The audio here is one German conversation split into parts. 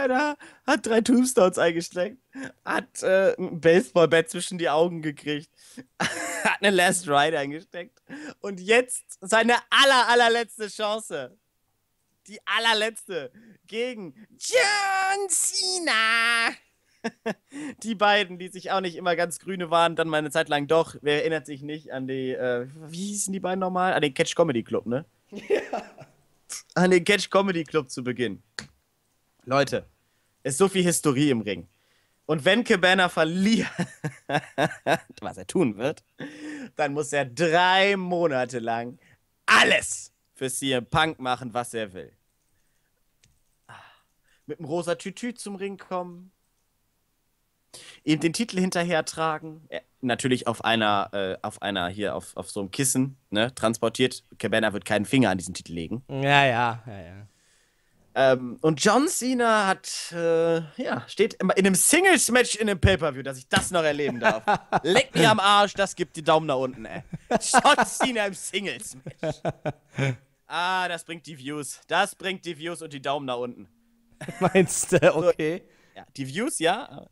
Cabana hat drei Tombstones eingesteckt, hat äh, ein Baseballbett zwischen die Augen gekriegt, hat eine Last Ride eingesteckt und jetzt seine aller, allerletzte Chance. Die allerletzte gegen John Cena. die beiden, die sich auch nicht immer ganz grüne waren, dann mal eine Zeit lang doch. Wer erinnert sich nicht an die, äh, wie hießen die beiden nochmal? An den Catch Comedy Club, ne? Ja. An den Catch Comedy Club zu Beginn. Leute, ist so viel Historie im Ring. Und wenn Cabana verliert, was er tun wird, dann muss er drei Monate lang alles für CM Punk machen, was er will. Mit dem rosa Tütü zum Ring kommen, ihm den Titel hinterher tragen, äh, natürlich auf einer, äh, auf einer hier, auf, auf so einem Kissen, ne, transportiert. Cabana wird keinen Finger an diesen Titel legen. Ja, ja, ja, ja. Ähm, und John Cena hat, äh, ja, steht in einem Singles-Match in einem Pay-Per-View, dass ich das noch erleben darf. Leck mich am Arsch, das gibt die Daumen nach unten, ey. John Cena im Singles-Match. Ah, das bringt die Views. Das bringt die Views und die Daumen nach unten. Meinst du, okay. Ja, die Views, ja.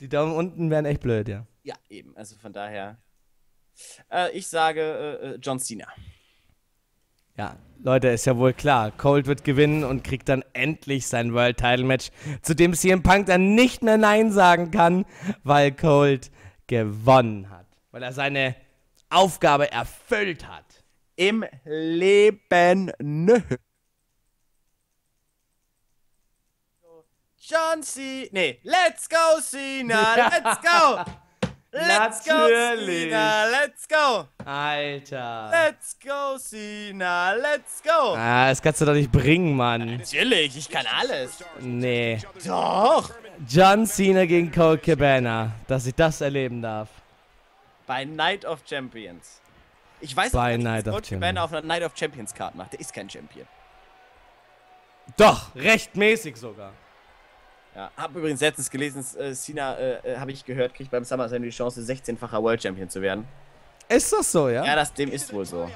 Die Daumen unten wären echt blöd, ja. Ja, eben. Also von daher. Äh, ich sage äh, äh, John Cena. Ja, Leute, ist ja wohl klar. Colt wird gewinnen und kriegt dann endlich sein World Title Match, zu dem CM Punk dann nicht mehr Nein sagen kann, weil Colt gewonnen hat. Weil er seine Aufgabe erfüllt hat. Im Leben nö. John Cena. Nee, let's go, Cena. Let's go. Let's go, Cena. Let's go. Alter. Let's go, Cena. Let's go. Ah, das kannst du doch nicht bringen, Mann. Natürlich, ich kann alles. Nee. Doch. John Cena gegen Colt Cabana. Dass ich das erleben darf. Bei Night of Champions. Ich weiß Bei nicht, Night Colt Cabana auf einer Night of Champions Card macht. Der ist kein Champion. Doch, rechtmäßig sogar. Ja, hab übrigens letztens gelesen, äh, Cena, äh, habe ich gehört, kriegt beim SummerSlam die Chance, 16-facher World Champion zu werden. Ist das so, ja? Ja, das, dem ist wohl so.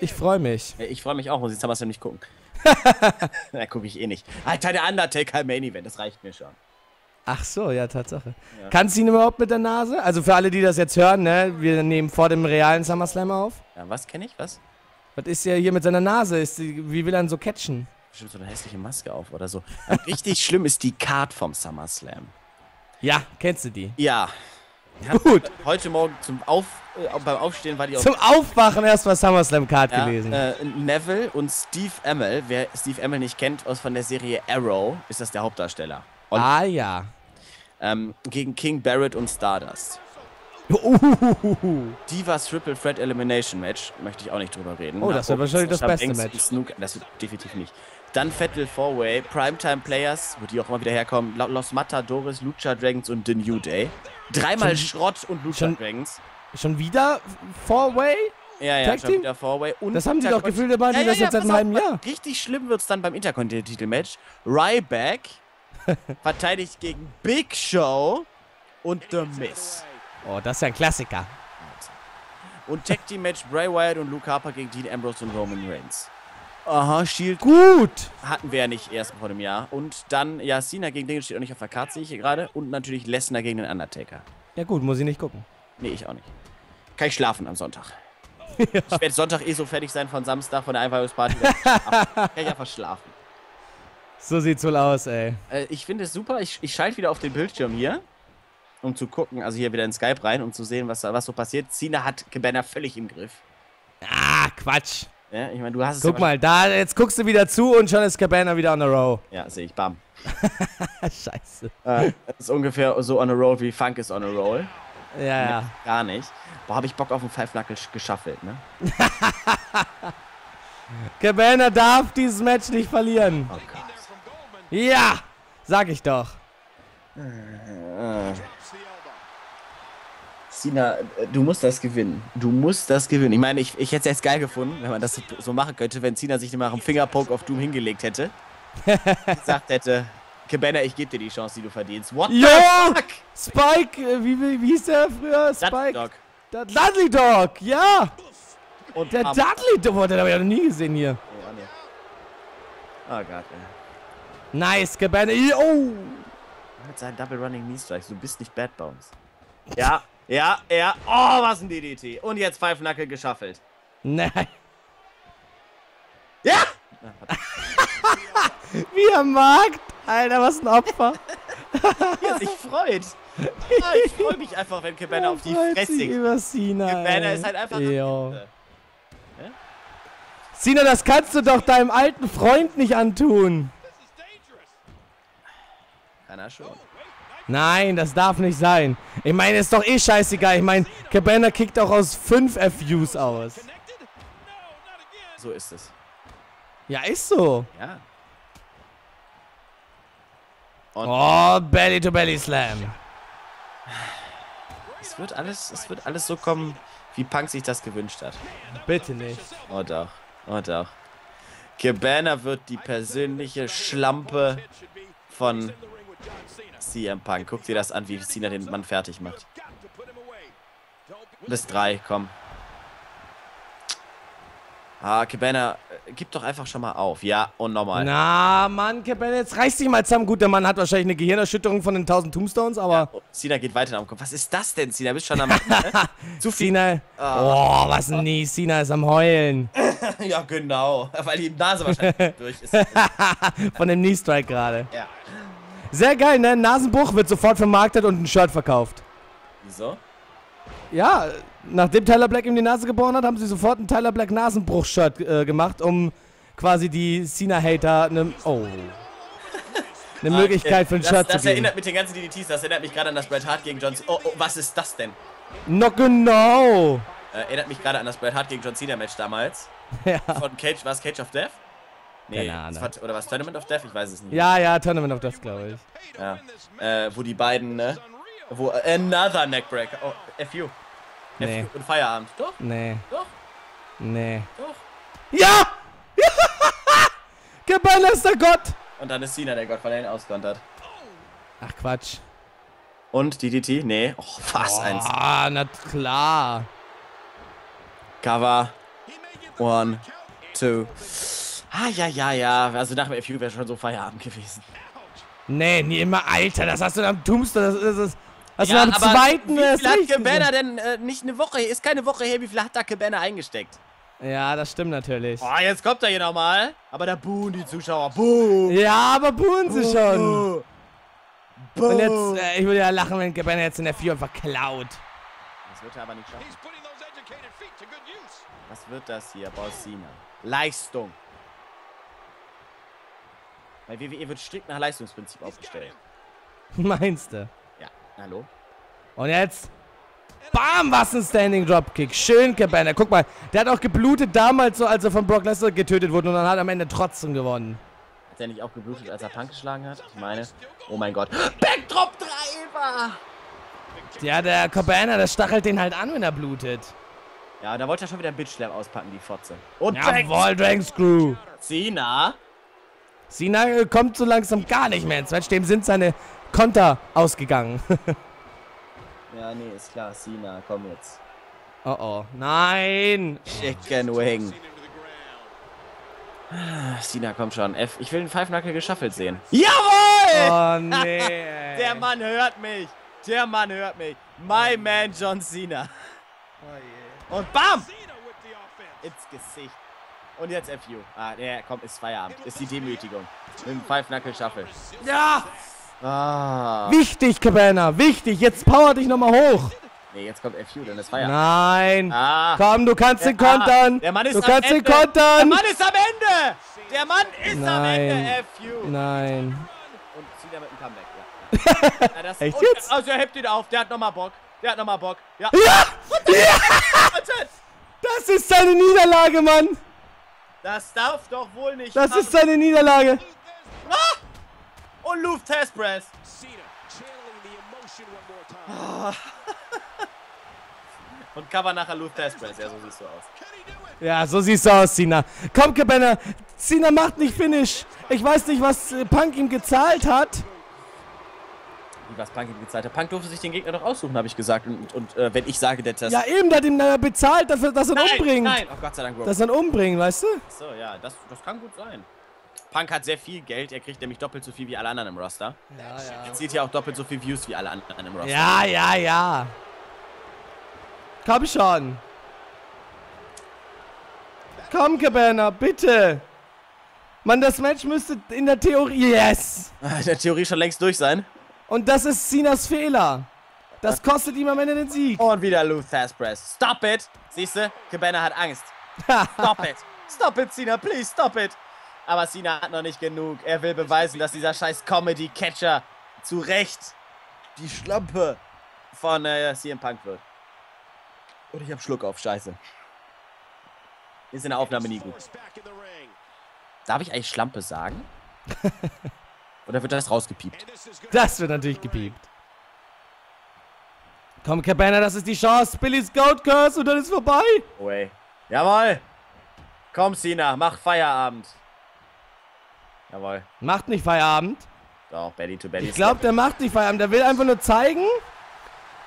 Ich freue mich. Ja, Ich freue mich auch, muss ich SummerSlam nicht gucken. Na, gucke ich eh nicht. Alter, der Undertaker Main Event, das reicht mir schon. Ach so, ja, Tatsache. Kannst du ihn überhaupt mit der Nase? Also für alle, die das jetzt hören, ne? Wir nehmen vor dem realen SummerSlam auf. Ja, was kenne ich? Was? Was ist ja hier mit seiner Nase? Ist, wie will er ihn so catchen? Bestimmt so eine hässliche Maske auf oder so. Richtig schlimm ist die Card vom SummerSlam. Ja, kennst du die? Ja. Gut. Heute Morgen zum Auf, äh, beim Aufstehen war die auf Zum Aufwachen erstmal SummerSlam Card ja, gelesen. äh, Neville und Steve Amell. Wer Steve Amell nicht kennt, aus von der Serie Arrow, ist das der Hauptdarsteller. Und, ah ja. ähm, gegen King Barrett und Stardust. Uhuhuhu. Divas Triple Threat Elimination Match, möchte ich auch nicht drüber reden. Oh, das wird Nach wahrscheinlich das beste Match. Snook, das wird definitiv nicht. Dann Fatal Four Way, Primetime Players, wo die auch immer wieder herkommen, Lo- Los Matadores, Lucha Dragons und The New Day. Dreimal Schon- Schrott und Lucha schon- Dragons. Schon wieder Four-Way? Ja, ja, Tag schon Team? wieder Four Way. Und Das haben die doch gefühlt, waren die das jetzt seit einem halben Jahr. Richtig schlimm wird es dann beim Intercontinental-Match. Ryback verteidigt gegen Big Show und The Miz. Oh, das ist ja ein Klassiker. Und Tag Team Match Bray Wyatt und Luke Harper gegen Dean Ambrose und Roman Reigns. Aha, Shield Gut. hatten wir ja nicht erst vor dem Jahr. Und dann, ja, Cena gegen Dinge steht auch nicht auf der Karte, sehe ich hier gerade. Und natürlich Lesnar gegen den Undertaker. Ja gut, muss ich nicht gucken. Nee, ich auch nicht. Kann ich schlafen am Sonntag. Ich werde Sonntag eh so fertig sein von Samstag, von der Einweihungsparty. Kann ich einfach schlafen. So sieht's wohl aus, ey. Äh, ich finde es super. Ich, ich schalte wieder auf den Bildschirm hier, um zu gucken, also hier wieder in Skype rein, um zu sehen, was, da- was so passiert. Cena hat Cabana völlig im Griff. Ah, Quatsch. Ja, ich meine, du hast es Guck ja mal, da, jetzt guckst du wieder zu und schon ist Cabana wieder on a row. Ja, sehe ich, bam. Scheiße. Äh, das ist ungefähr so on a roll wie Funk is on a roll. Ja, ja. Gar nicht. Boah, hab ich Bock auf einen Five Knuckle geschaffelt, ne? Cabana darf dieses Match nicht verlieren. Oh Gott. Ja, sag ich doch. Cena, äh, du musst das gewinnen. Du musst das gewinnen. Ich meine, ich, ich hätte es jetzt geil gefunden, wenn man das so- machen könnte, wenn Cena sich mal einen Fingerpoke auf Doom hingelegt hätte. gesagt hätte, Cabana, ich gebe dir die Chance, die du verdienst. What the Jo! fuck? Spike, äh, wie, wie, wie hieß der früher? Spike? Dog. Der Dudley Dog, ja. Und Der. Dudley Dog, den habe ich noch nie gesehen hier. Ja, nee. Oh Gott, ey. Nice, Cabana. Oh! Mit seinen Double Running Knee Strikes. Du bist nicht Bad Bones. Ja, ja, ja. Oh, was ein DDT. Und jetzt Five Knuckle geschaffelt. Nein. Ja! Wie er mag. Alter, was ein Opfer. Wie er sich freut. Ah, ich freue mich einfach, wenn Cabana auf die Fresse geht. über Cena. Cabana ist halt einfach... Jo. Cena, das kannst du doch deinem alten Freund nicht antun. Kann er schon. Nein, das darf nicht sein. Ich meine, ist doch eh scheißegal. Ich meine, Cabana kickt auch aus 5 FUs aus. So ist es. Ja, ist so. Ja. Und Oh, Belly to Belly Slam. es wird alles, es wird alles so kommen, wie Punk sich das gewünscht hat. Bitte nicht. Oh doch. Oh doch. Cabana wird die persönliche Schlampe von CM Punk. Guck dir das an, wie Cena den Mann fertig macht. Bis drei, komm. Ah, Cabana, äh, gib doch einfach schon mal auf. Ja, und nochmal. Na, Mann, Cabana, jetzt reiß dich mal zusammen. Gut, der Mann hat wahrscheinlich eine Gehirnerschütterung von den 1000 Tombstones, aber... Oh, Cena geht weiter am Kopf. Was ist das denn, Cena? Bist schon am Ende? Zu viel. Cena... Oh, was ein nie. Cena ist am Heulen. Ja, genau. Weil die Nase wahrscheinlich durch ist. Von dem Knee-Strike gerade. Ja. Sehr geil, ne? Nasenbruch wird sofort vermarktet und ein Shirt verkauft. Wieso? Ja, nachdem Tyler Black ihm die Nase geboren hat, haben sie sofort ein Tyler Black Nasenbruch-Shirt äh, gemacht, um quasi die Cena-Hater eine... Oh. Eine Möglichkeit für ein das, Shirt Das zu geben. erinnert mit den ganzen DDTs, das erinnert mich gerade an das Bret Hart gegen John Cena. Oh, oh, was ist das denn? No, genau. Äh, erinnert mich gerade an das Bret Hart gegen John Cena Match damals. Ja. Von Cage, war es Cage of Death? Nee, war- oder was Tournament of Death? Ich weiß es nicht. ja, ja, Tournament of das, glaube ich. Ja. Äh, wo die beiden, ne? Wo, another Neckbreaker. Oh, FU. Nee. FU und Feierabend. Doch, Nee, doch, nee. doch. Ja! Der Gott! Und dann ist Cena der Gott, weil er ihn auskontert. Ach, Quatsch. Und DDT? Nee. Oh, fast eins. Ah, na klar. Cover. One, two. Ah, ja, ja, ja. Also nach dem FU wäre schon so Feierabend gewesen. Nee, nie immer, Alter, das hast du am Tombstone, das ist es. Hast ja, du am aber zweiten wie viel hat Cabana denn äh, nicht eine Woche? Ist keine Woche her. Wie viel hat da Cabana eingesteckt? Ja, das stimmt natürlich. Oh, jetzt kommt er hier nochmal. Aber da buhen die Zuschauer. Buh. Ja, aber buhen sie schon. Buh. Buh. Und jetzt, äh, ich würde ja lachen, wenn Cabana jetzt in der 4 einfach klaut. Das wird er aber nicht schaffen. Was wird das hier, Boss Cena? Leistung. Weil WWE wird strikt nach Leistungsprinzip aufgestellt. Meinst du? Ja, hallo? Und jetzt. Bam, was ein Standing Dropkick. Schön, Cabana. Guck mal, der hat auch geblutet damals so, als er von Brock Lesnar getötet wurde und dann hat er am Ende trotzdem gewonnen. Hat er nicht auch geblutet, als er Punk geschlagen hat? Ich meine, oh mein Gott. Backdrop Driver! Ja, der Cabana, der stachelt den halt an, wenn er blutet. Ja, da wollte er schon wieder einen Bitch Slam auspacken, die Fotze. Und Jawohl, Dragon Screw. Cena. Cena äh, kommt so langsam gar nicht mehr ins Match. Dem sind seine Konter ausgegangen. Ja, nee, ist klar. Cena, komm jetzt. oh oh. Nein. Chicken Wing. Cena, komm schon. F. Ich will den Five Knuckle geschaffelt sehen. Jawohl! Oh nee. Der Mann hört mich. Der Mann hört mich. My man John Cena. Und bam! Ins Gesicht. Und jetzt FU. Ah, der komm, ist Feierabend. Ist die Demütigung. Mit dem Five Knuckle Shuffle. Ja. Ah. Wichtig, Cabana. Wichtig. Jetzt power dich nochmal hoch. Nee, jetzt kommt FU, dann ist Feierabend. Nein. Ah. Komm, du kannst den kontern. Der Mann ist du am kannst Ende. den kontern. Der Mann ist am Ende. Der Mann ist am Nein. Ende. FU. Nein. Und Cena mit dem Comeback, ja. ja das, Echt jetzt? Also er hebt ihn auf. Der hat nochmal Bock. Der hat nochmal Bock. Ja. Ja. Warte. Das ist seine Niederlage, Mann. Das darf doch wohl nicht Das machen. ist seine Niederlage. Ah! Und Luft Test Press. Und Cover nachher Luft Test Press. Ja, so siehst du aus. Ja, so siehst du aus, Cena. Komm, Cabana. Cena macht nicht Finish. Ich weiß nicht, was äh, Punk ihm gezahlt hat. Wie was Punk gezeigt hat. Punk durfte sich den Gegner doch aussuchen, habe ich gesagt. Und, und äh, wenn ich sage, der Test. Ja, eben, der hat ihm äh, bezahlt, dafür, dass er ihn nein, umbringt. nein. Oh Gott sei Dank, Bro. Dass er ihn umbringt, weißt du? So, ja, das, das kann gut sein. Punk hat sehr viel Geld, er kriegt nämlich doppelt so viel wie alle anderen im Roster. Ja, ja. Er zieht ja auch doppelt so viel Views wie alle anderen im Roster. Ja, ja, ja. Komm schon. Komm, Cabana, bitte. Mann, das Match müsste in der Theorie... Yes! In der Theorie schon längst durch sein. Und das ist Cenas Fehler. Das kostet ihm am Ende den Sieg. Und wieder Luther's Press. Stop it! Siehst du? Cabana hat Angst. Stop it! Stop it, Cena, please, stop it! Aber Cena hat noch nicht genug. Er will beweisen, dass dieser scheiß Comedy-Catcher zu Recht die Schlampe von äh, CM Punk wird. Und ich hab Schluck auf, scheiße. Ist in der Aufnahme nie gut. Darf ich eigentlich Schlampe sagen? Oder wird das rausgepiept? Das wird natürlich gepiept. Komm, Cabana, das ist die Chance. Billy's Goat Curse und dann ist vorbei. Oh ey. Jawohl! Komm, Cena, mach Feierabend. Jawohl. Macht nicht Feierabend. Doch, Belly to Belly. Ich glaube, der macht nicht Feierabend. Der will einfach nur zeigen,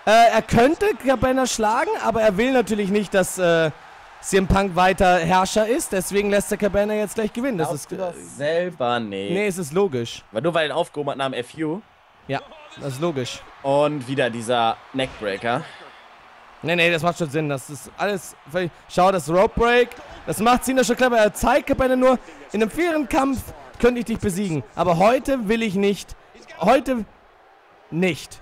äh, er könnte Cabana schlagen, aber er will natürlich nicht, dass äh, CM Punk weiter Herrscher ist. Deswegen lässt der Cabana jetzt gleich gewinnen. Das ist, du doch selber nee. nee, es ist logisch. Weil nur weil er ihn aufgehoben hat nach dem FU. Ja, das ist logisch. Und wieder dieser Neckbreaker. Nee, nee, das macht schon Sinn. Das ist alles. völlig- Schau, das Rope Break. Das macht Cena schon clever. Er zeigt Cabana nur, in einem fairen Kampf könnte ich dich besiegen. Aber heute will ich nicht. Heute nicht.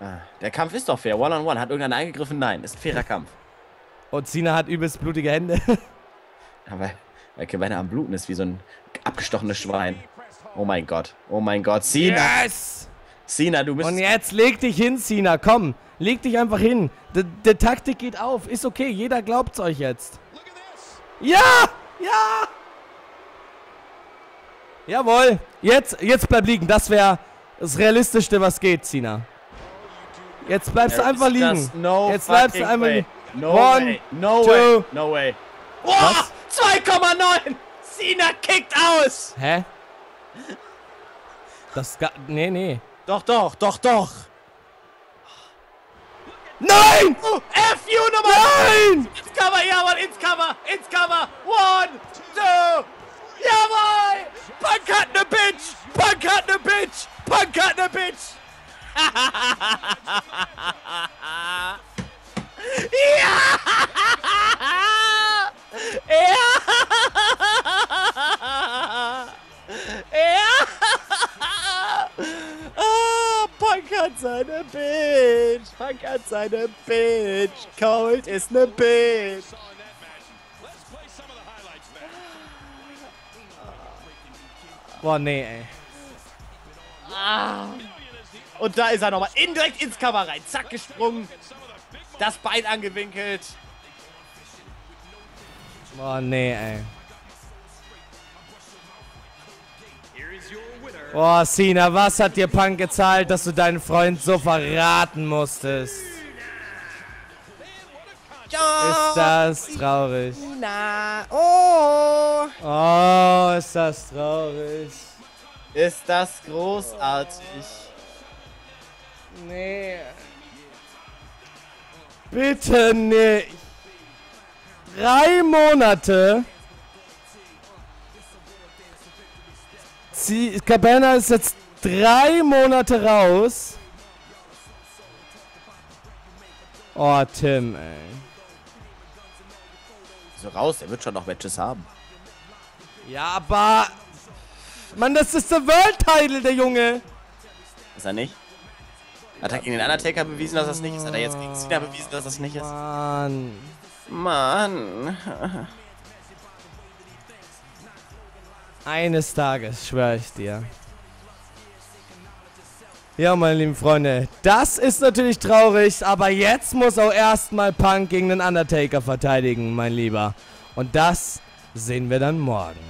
Ah, der Kampf ist doch fair. One-on-one. -on -one. Hat irgendeiner eingegriffen? Nein. Ist ein fairer Kampf. Und Cena hat übelst blutige Hände. Aber weil Cabana am Bluten ist wie so ein abgestochenes Schwein. Oh mein Gott. Oh mein Gott. Cena. Yes! Cena, du bist. Und jetzt leg dich hin, Cena. Komm, leg dich einfach hin. Die, die Taktik geht auf. Ist okay, jeder glaubt's euch jetzt. Ja! Ja! Jawohl. Jetzt, jetzt bleib liegen. Das wäre das Realistischste, was geht, Cena. Jetzt bleibst du einfach liegen. No jetzt bleibst du einfach liegen. No One, way. No two. way. No way. Was? 2,9. Cena kickt aus. Hä? Das ga Nee, nee. Doch, doch, doch, doch. Nein! Oh, FU Nummer Nein! Ins Cover, jawohl, ins Cover, ins Cover. One, two, jawohl. Punk hat ne Bitch. Punk hat ne Bitch. Punk hat ne Bitch. Ja! Ja! Ja! Ah, Punk hat seine Bitch. Punk hat seine Bitch. Cold ist ne Bitch. Boah, nee, ey. Und da ist er nochmal indirekt ins Cover rein. Zack, gesprungen. Das Bein angewinkelt. Boah, nee, ey. Boah, Cena, was hat dir Punk gezahlt, dass du deinen Freund so verraten musstest? Ist das traurig. Na, oh. Oh, ist das traurig. Ist das großartig. Nee. Bitte nicht. Drei Monate. Sie, Cabana ist jetzt drei Monate raus. Oh, Tim, ey. So raus, er wird schon noch Matches haben. Ja, aber... Mann, das ist der World Title, der Junge. Ist er nicht? Hat er gegen den Undertaker bewiesen, dass das nicht ist? Hat er jetzt gegen Cena bewiesen, dass das nicht ist? Mann. Mann. Eines Tages, schwöre ich dir. Ja, meine lieben Freunde, das ist natürlich traurig, aber jetzt muss auch erstmal Punk gegen den Undertaker verteidigen, mein Lieber. Und das sehen wir dann morgen.